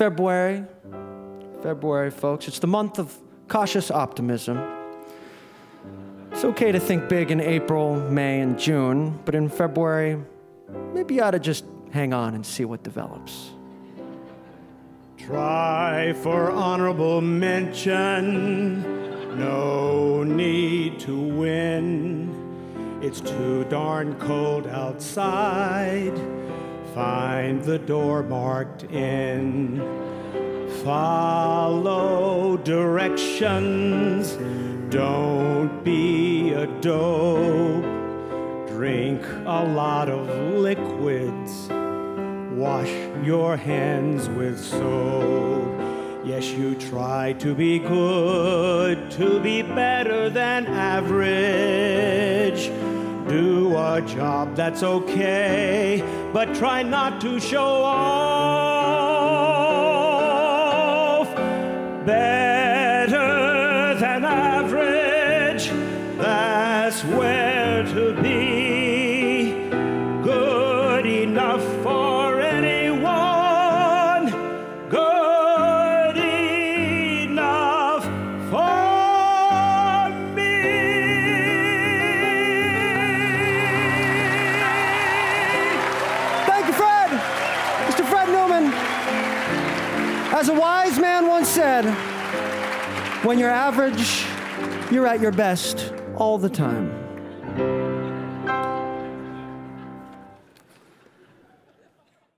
February. February, folks. It's the month of cautious optimism. It's okay to think big in April, May, and June, but in February, maybe you ought to just hang on and see what develops. Try for honorable mention, no need to win. It's too darn cold outside. Find the door marked in. Follow directions. Don't be a dope. Drink a lot of liquids. Wash your hands with soap. Yes, you try to be good, to be better than average. Do a job that's okay, but try not to show off. Better than average, that's where to be. Good enough for As a wise man once said, when you're average, you're at your best all the time.